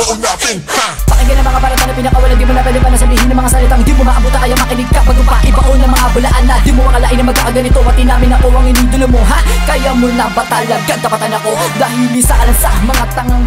buong natin, ha? Pakinggan ang mga barata na pinakawalan Di mo na pwede pa nasabihin ng mga salitang Di mo maabuta kaya makinig ka Pagkumpa ibaon ng mga bulaan na Di mo makalain na magkakaganito At inamin ako ang inidolo mo, ha? Kaya mo na ba talaga tapatan ako Dahil isa ka lang sa mga tangang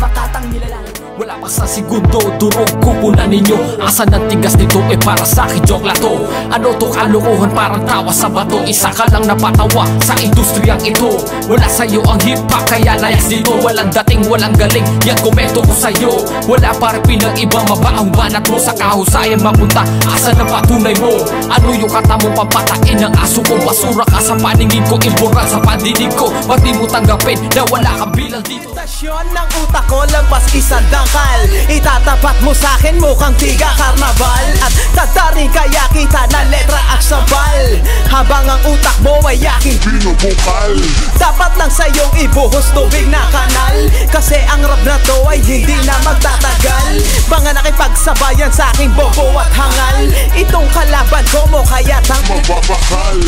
segundo, durog kukunan ninyo. Asan ang tigas nito, eh para sa akin joke lang to. Ano to? Kalokohan, parang tawa sa bato. Isa ka lang napatawa sa industriyang ito. Wala sa'yo ang hip hop, kaya layas dito. Walang dating, walang galing, yan komento ko sa'yo. Wala para pinang iba, mabaang banat mo. Sa kahusayan mapunta, asan ang patunay mo? Ano yung kata mo, papatain ng aso ko Basura ka sa paningin ko, immoral sa pandinig ko. Pag di mo tanggapin, na wala kang bilang dito. Stasyon ng utak ko lampas isang dangkal Itatapat mo sa akin mukhang tiga karnaval. At tataring kaya kita na letra at sabal. Habang ang utak mo ay aking Binubukal. Dapat lang sa'yong ibuhos tubig na kanal. Kasi ang rap na to ay hindi na magtatagal. Mga nakipagsabayan sa aking bobo at hangal. Itong kalaban ko mo kaya tang Mababakal.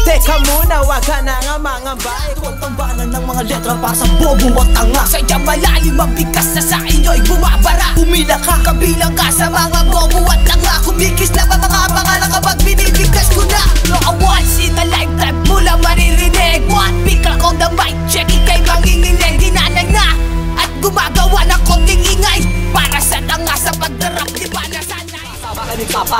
Teka muna, wag ka na nga mangamba Ito ang tambalan ng mga letra para sa bobo at tanga. Sadyang malalim ang bigas na sa kabilang ka sa mga bobo at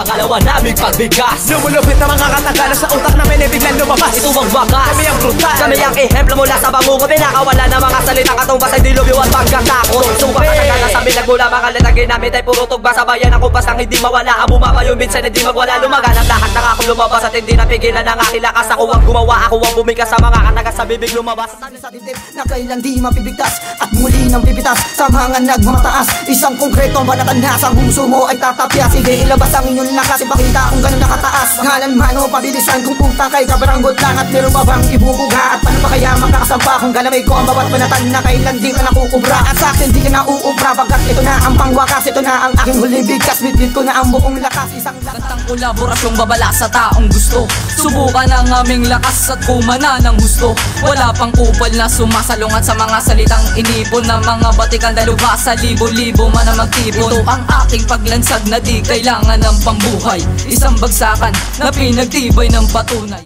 Pangalawa naming pagbigkas Lumulupit na mga katagalan sa utak namin ay biglang lumabas. Ito ang wakas. Kami ang brutal. Kami ang ihemplo mula sa bangungo Pinakawala ng mga salita. Katumbas ay dilubyo at pagkatakot. Sumpah katagalan sa binagmula mga letagin namin ay puro tugba Sa bayan. Ang kumpas nang hindi mawala. Ang bumaba yung minsan hindi magwala. Lumagan ang lahat ng akong lumabas At hindi napigilan ang aking lakas. Ako ang gumawa Ako ang bumigas. Sa mga katagas sa bibig lumabas. Sana sa dibdib na kailan di mapibigtas At muli nang pipitas sa mga nagmamataas. Isang konkretong banatan na sa puso mo ay tatapya. Sige ilabas ang inyong lakas Ipakita kung gano'n nakataas. Ngalan mano pabilisan kung punta kay kabaranggot lang At meron pa bang ibubuga At paano pa kaya makakasampa kung galamay ko ang bawat banatan Na kailan di ka nakukubra? At sa akin di ka nauubra Pagkat ito na ang pangwakas Ito na ang aking huli bigkas Bitbit ko na ang buong lakas Isang lakas. Kantang kolaborasyong babala sa taong gusto Subukan ang aming lakas at kumana ng gusto Wala pang kupal na sumasalungat sa mga salitang inipon Na mga batikan daluba sa libo-libo man ang magtipon. Ito ang aking paglansag na di kailangan ng pambuhay Isang bagsakan na pinagtibay ng patunay.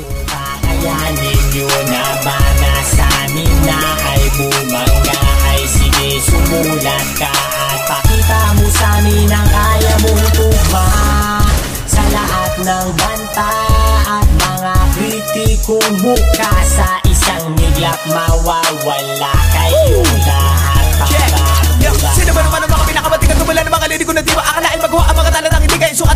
Kakayanin nyo na ba na sa amin na ay bumangga? Ay sige sumulat ka at pakita mo sa amin ang kaya mong tugma Sa lahat ng mga kritikong muka Sa isang niglap mawawala kayong lahat Yo, Para sino ba naman ang mga pinakabating at tumula ng mga linig ko na di ba akalain magawa ang mga talatang hindi kayo pinaka